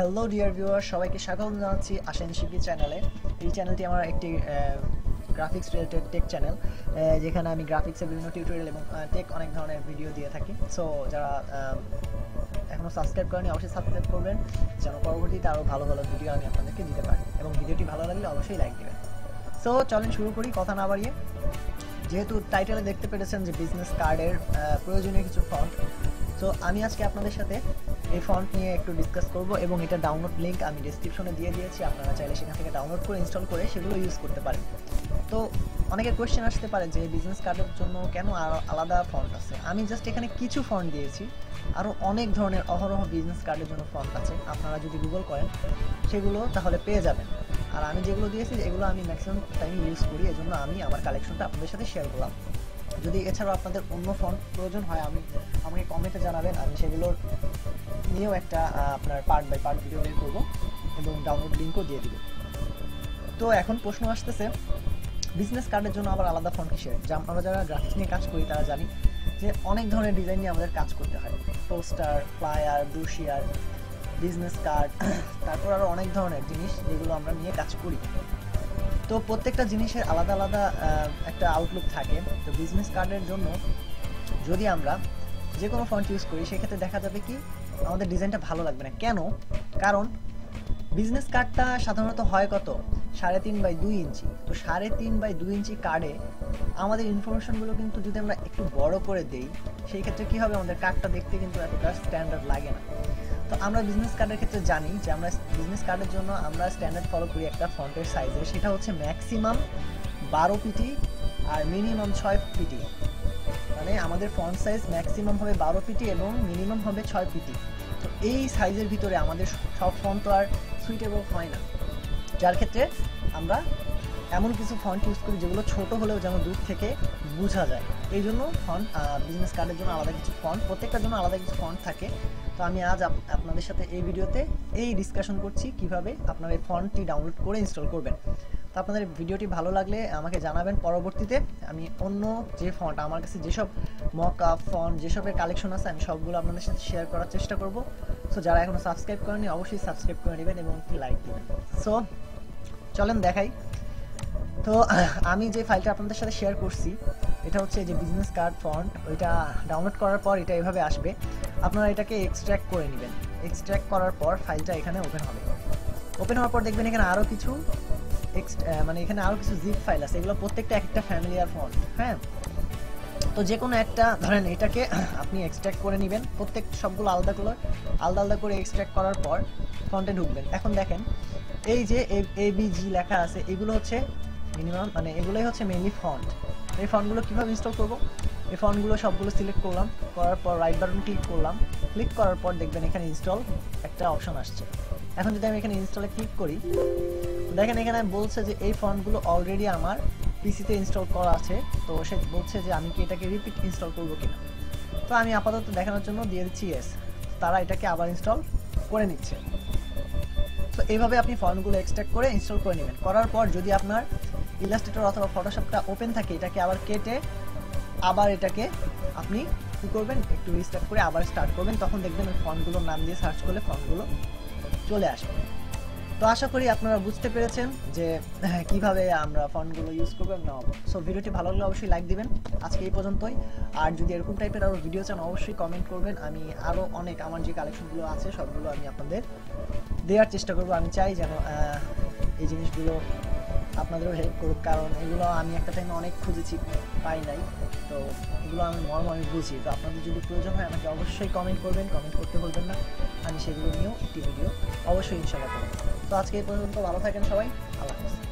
Hello dear viewer সবাইকে স্বাগত জানাচ্ছি আসেন শিপি চ্যানেলে এই চ্যানেলটি আমার একটি গ্রাফিক্স রিলেটেড টেক চ্যানেল যেখানে আমি গ্রাফিক্সের বিভিন্ন টিউটোরিয়াল এবং টেক অনেক ধরনের ভিডিও দিয়ে থাকি। সো যারা এখনও সাবস্ক্রাইব করেনি অবশ্যই সাবস্ক্রাইব করবেন, যেন পরবর্তীতে আরও ভালো ভালো ভিডিও আমি আপনাদেরকে দিতে পারি। এবং ভিডিওটি ভালো লাগলে অবশ্যই লাইক দেবেন। সো চলেন শুরু করি, কথা না বাড়িয়ে। যেহেতু টাইটেলে দেখতে পেরেছেন যে বিজনেস কার্ডের প্রয়োজনীয় কিছু ফন্ট সো আমি আজকে আপনাদের সাথে এই ফন্ট নিয়ে একটু ডিসকাস করব এবং এটা ডাউনলোড লিঙ্ক আমি ডিসক্রিপশনে দিয়ে দিয়েছি। আপনারা চাইলে সেখান থেকে ডাউনলোড করে ইনস্টল করে সেগুলো ইউজ করতে পারেন। তো অনেকে কোয়েশ্চেন আসতে পারে যে বিজনেস কার্ডের জন্য কেন আলাদা ফন্ট আছে? আমি জাস্ট এখানে কিছু ফন্ট দিয়েছি। আরও অনেক ধরনের অহরহ বিজনেস কার্ডের জন্য ফন্ট আছে। আপনারা যদি গুগল করেন, সেগুলো তাহলে পেয়ে যাবেন। আর আমি যেগুলো দিয়েছি, এগুলো আমি ম্যাক্সিমাম টাইম ইউজ করি। এজন্য আমি আমার কালেকশনটা আপনাদের সাথে শেয়ার করলাম। যদি এছাড়াও আপনাদের অন্য ফন্ট প্রয়োজন হয়, আমি আমাকে কমেন্টে জানাবেন আমি সেগুলোর নিয়েও একটা আপনার পার্ট বাই পার্ট ভিডিও বের করব এবং ডাউনলোড লিঙ্কও দিয়ে দিব তো এখন প্রশ্ন আসতেছে বিজনেস কার্ডের জন্য আবার আলাদা ফন্ট কিসের? যা আমরা যারা গ্রাফিক্স নিয়ে কাজ করি, তারা জানি যে অনেক ধরনের ডিজাইন নিয়ে আমাদের কাজ করতে হয়। Poster flyer brochure business card তারপর আরও অনেক ধরনের জিনিস যেগুলো আমরা নিয়ে কাজ করি। তো প্রত্যেকটা জিনিসের আলাদা আলাদা একটা আউটলুক থাকে। তো বিজনেস কার্ডের জন্য যদি আমরা যে কোনো ফন্ট ইউজ করি, সেক্ষেত্রে দেখা যাবে কি, আমাদের ডিজাইনটা ভালো লাগবে না। কেন? কারণ বিজনেস কার্ডটা সাধারণত হয় কত? সাড়ে তিন বাই দুই ইঞ্চি। তো সাড়ে তিন বাই দুই ইঞ্চি কার্ডে আমাদের ইনফরমেশনগুলো কিন্তু যদি আমরা একটু বড় করে দেই, সেই ক্ষেত্রে কী হবে? আমাদের কার্ডটা দেখতে কিন্তু এতটা স্ট্যান্ডার্ড লাগে না। তো আমরা বিজনেস কার্ডের ক্ষেত্রে জানি যে আমরা বিজনেস কার্ডের জন্য আমরা স্ট্যান্ডার্ড ফলো করি একটা ফন্টের সাইজে সেটা হচ্ছে ম্যাক্সিমাম বারো পিটি আর মিনিমাম ছয় পিটি। মানে আমাদের ফন্ট সাইজ ম্যাক্সিমাম হবে বারো পিটি এবং মিনিমাম হবে ছয় পিটি। তো এই সাইজের ভিতরে আমাদের সব ফন্ট তো আর সুইটেবল হয় না। যার ক্ষেত্রে আমরা এমন কিছু ফন্ট ইউজ করি যেগুলো ছোট হলেও যেন দূর থেকে বোঝা যায়। এই জন্য ফন্ট বিজনেস কার্ডের জন্য আলাদা কিছু ফন্ট প্রত্যেকটার জন্য আলাদা কিছু ফন্ট থাকে। তো আমি আজ আপনাদের সাথে এই ভিডিওতে এই ডিসকাশন করছি কীভাবে আপনারা এই ফন্টটি ডাউনলোড করে ইনস্টল করবেন। তো আপনাদের ভিডিওটি ভালো লাগলে আমাকে জানাবেন। পরবর্তীতে আমি অন্য যে ফন্ট আমার কাছে যেসব মক আপ ফন্ট যেসবের কালেকশন আছে, আমি সবগুলো আপনাদের সাথে শেয়ার করার চেষ্টা করব। সো যারা এখনও সাবস্ক্রাইব করেনি অবশ্যই সাবস্ক্রাইব করে নেবেন এবং একটি লাইক দেবেন। সো চলেন দেখাই। তো, আমি যে ফাইলটা আপনাদের সাথে শেয়ার করছি, এটা হচ্ছে যে বিজনেস কার্ড ফন্ট ওইটা ডাউনলোড করার পর এটা এভাবে আসবে। আপনারা এটাকে এক্সট্র্যাক্ট করে নেবেন। এক্সট্র্যাক্ট করার পর ফাইলটা এখানে ওপেন হবে। ওপেন হওয়ার পর দেখবেন এখানে আরও কিছু মানে এখানে আরও কিছু জিপ ফাইল আছে। এগুলো প্রত্যেকটা একটা ফ্যামিলিয়ার ফন্ট হ্যাঁ? তো যে কোনো একটা, ধরেন এটাকে আপনি এক্সট্র্যাক্ট করে নেবেন। প্রত্যেক, সবগুলো আলাদা করে আলাদা আলাদা করে এক্সট্র্যাক্ট করার পর ফন্টে ঢুকবেন। এখন দেখেন, এই যে এ বি জি লেখা আছে, এগুলো হচ্ছে মিনিমাম মানে এগুলোই হচ্ছে মেনলি ফন্ট এই ফন্টগুলো কীভাবে ইনস্টল করব? এই ফন্টগুলো সবগুলো সিলেক্ট করলাম, করার পর রাইট বাটন ক্লিক করলাম। ক্লিক করার পর দেখবেন এখানে ইনস্টল একটা অপশন আসছে। এখন যদি আমি এখানে ইনস্টলে ক্লিক করি, দেখেন এখানে বলছে যে এই ফন্টগুলো অলরেডি আমার পিসিতে ইনস্টল করা আছে, তো সে বলছে যে আমি কি এটাকে রিপিট ইনস্টল করব কিনা? তো আমি আপাতত দেখানোর জন্য দিয়ে দিচ্ছি এস তারা এটাকে আবার ইনস্টল করে নিচ্ছে। তো এইভাবে আপনি ফন্টগুলো এক্সট্রাক্ট করে ইনস্টল করে নেবেন। করার পর যদি আপনার ইলাস্ট্রেটর অথবা ফটোশপটা ওপেন থাকে, এটাকে আবার কেটে আবার এটাকে আপনি কী করবেন, একটু রিস্টার্ট করে আবার স্টার্ট করবেন, তখন দেখবেন ওই নাম দিয়ে সার্চ করলে ফন্টগুলো চলে আসবে। তো আশা করি আপনারা বুঝতে পেরেছেন যে কীভাবে আমরা ফন্টগুলো ইউজ করব নেওয়াবো সো ভিডিওটি ভালো লাগলে অবশ্যই লাইক দিবেন। আজকে এই পর্যন্তই। আর যদি এরকম টাইপের আরও ভিডিও চান, অবশ্যই কমেন্ট করবেন। আমি আরও অনেক, আমার যে কালেকশনগুলো আছে, সবগুলো আমি আপনাদের দেওয়ার চেষ্টা করব। আমি চাই যেন এই জিনিসগুলো আপনাদেরও হেল্প করুক, কারণ এগুলো আমি একটা টাইমে অনেক খুঁজেছি, পাই নাই। তো এগুলো আমি মর্ম আমি বুঝি। তো আপনাদের যদি প্রয়োজন হয়, আমাকে অবশ্যই কমেন্ট করবেন কমেন্ট করতে বলবেন না। আমি সেগুলো নিয়েও একটি ভিডিও অবশ্যই ইনশাল্লাহ করব। তো আজকে এই পর্যন্ত ভালো থাকেন সবাই, আল্লাহ হাফিজ।